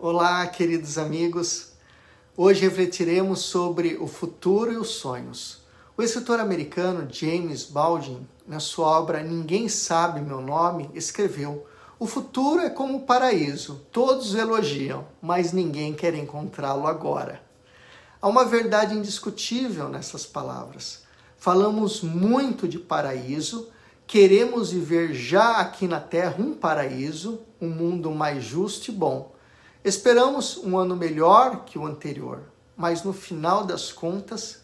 Olá, queridos amigos. Hoje refletiremos sobre o futuro e os sonhos. O escritor americano James Baldwin, na sua obra Ninguém Sabe Meu Nome, escreveu: O futuro é como o paraíso, todos elogiam, mas ninguém quer encontrá-lo agora. Há uma verdade indiscutível nessas palavras. Falamos muito de paraíso, queremos viver já aqui na Terra um paraíso, um mundo mais justo e bom Esperamos um ano melhor que o anterior, mas no final das contas,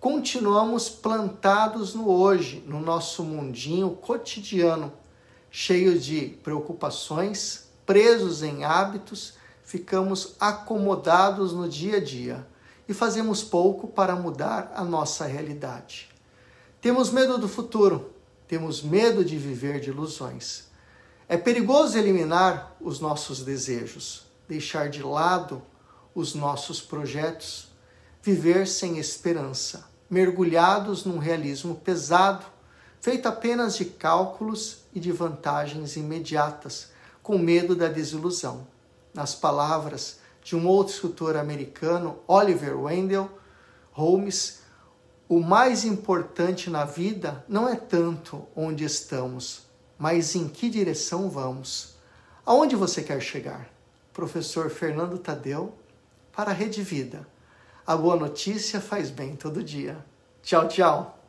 continuamos plantados no hoje, no nosso mundinho cotidiano, cheio de preocupações, presos em hábitos, ficamos acomodados no dia a dia e fazemos pouco para mudar a nossa realidade. Temos medo do futuro, temos medo de viver de ilusões. É perigoso eliminar os nossos desejos, deixar de lado os nossos projetos, viver sem esperança, mergulhados num realismo pesado, feito apenas de cálculos e de vantagens imediatas, com medo da desilusão. Nas palavras de um outro escritor americano, Oliver Wendell Holmes, o mais importante na vida não é tanto onde estamos, mas em que direção vamos. Aonde você quer chegar? Professor Fernando Tadeu, para a Rede Vida. A boa notícia faz bem todo dia. Tchau, tchau!